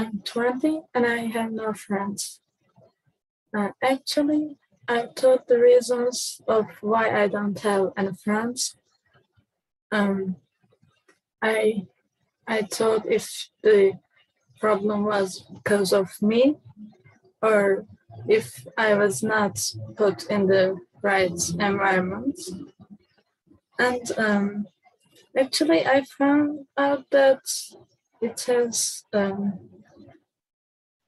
I'm 20 and I have no friends. Uh, actually, I thought the reasons of why I don't have any friends. Um, I I thought if the problem was because of me, or if I was not put in the right environment. And um, actually, I found out that it has um,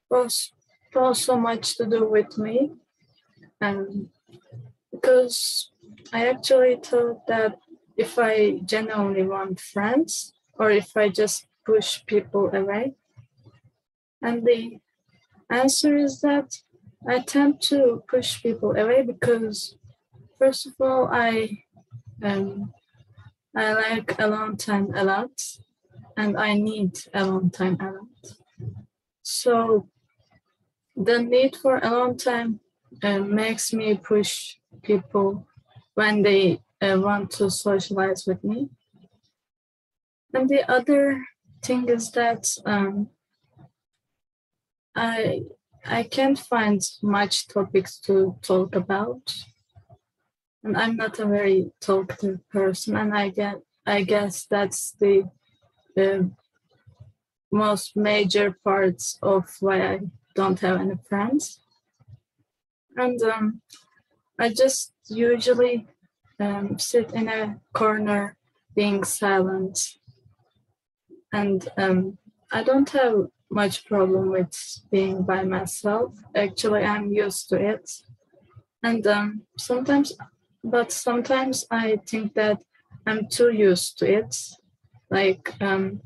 was also much to do with me, and because I actually thought that if I genuinely want friends, or if I just push people away, and the answer is that I tend to push people away because, first of all, I um, I like alone time a lot, and I need alone time a lot. So the need for alone time uh, makes me push people when they uh, want to socialize with me. And the other thing is that um, I I can't find much topics to talk about. And I'm not a very talkative person, and I get I guess that's the the most major parts of why I don't have any friends. And um, I just usually um, sit in a corner being silent. And um, I don't have much problem with being by myself. Actually, I'm used to it. And um, sometimes, but sometimes I think that I'm too used to it. Like um,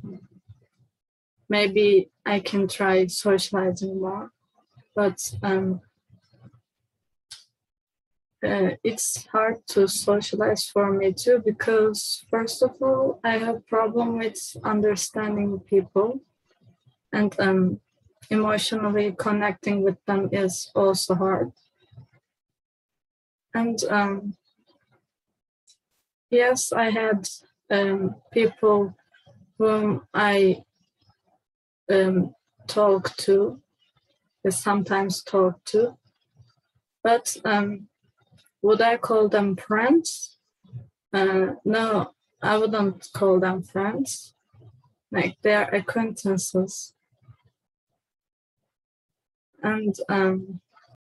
maybe I can try socializing more, but um, uh, it's hard to socialize for me too because first of all, I have problem with understanding people and um, emotionally connecting with them is also hard. And um, yes, I had um, people whom I um, talk to, sometimes talk to, but um, would I call them friends? Uh, no, I wouldn't call them friends. Like they're acquaintances and um,